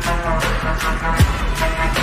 Música